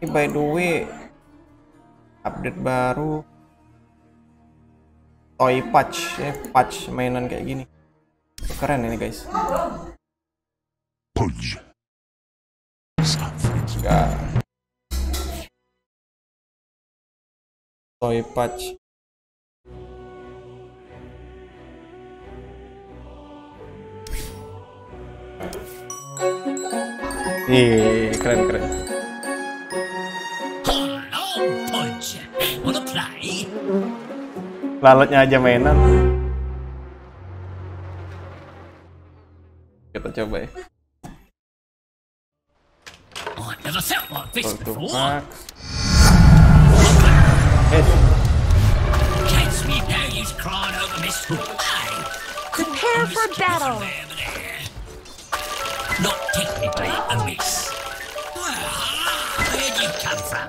Ini by the way update baru. Toy patch ya patch mainan kayak gini. Keren ini guys. Pudge. Toy patch. Ih, keren keren. Wanna play? Lalotnya aja mainan. Kita coba ya. I never felt like this Auto before. Max. Catch me now, you's crying over Miss Hey, Prepare for battle. over there. Not technically a miss. Where'd you come from?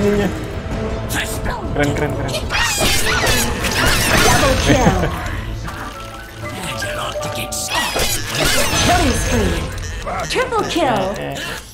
keren keren keren Double kill. Triple kill.